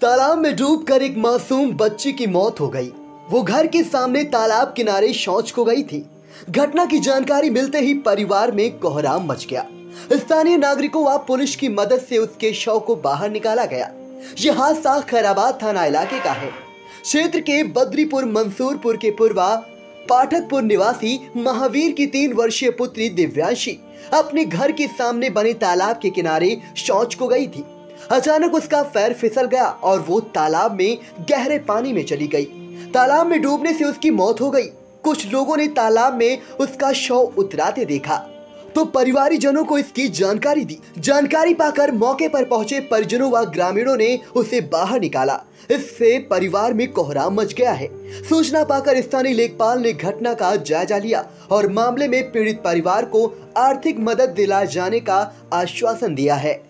तालाब में डूबकर एक मासूम बच्ची की मौत हो गई। वो घर के सामने तालाब किनारे शौच को गई थी। घटना की जानकारी मिलते ही परिवार में कोहराम मच गया। स्थानीय नागरिकों व पुलिस की मदद से उसके शव को बाहर निकाला गया। यह हादसा खैराबाद थाना इलाके का है। क्षेत्र के बद्रीपुर, मंसूरपुर के पूर्वा, पाठकपुर निवासी महावीर की तीन वर्षीय पुत्री दिव्यांशी अपने घर के सामने बने तालाब के किनारे शौच को गई थी। अचानक उसका पैर फिसल गया और वो तालाब में गहरे पानी में चली गई। तालाब में डूबने से उसकी मौत हो गई। कुछ लोगों ने तालाब में उसका शव उतराते देखा। तो परिवारी जनों को इसकी जानकारी दी। जानकारी पाकर मौके पर पहुँचे परिजनों व ग्रामीणों ने उसे बाहर निकाला। इससे परिवार में कोहराम मच गया है। सूचना पाकर स्थानीय लेखपाल ने घटना का जायजा लिया और मामले में पीड़ित परिवार को आर्थिक मदद दिलाए जाने का आश्वासन दिया है।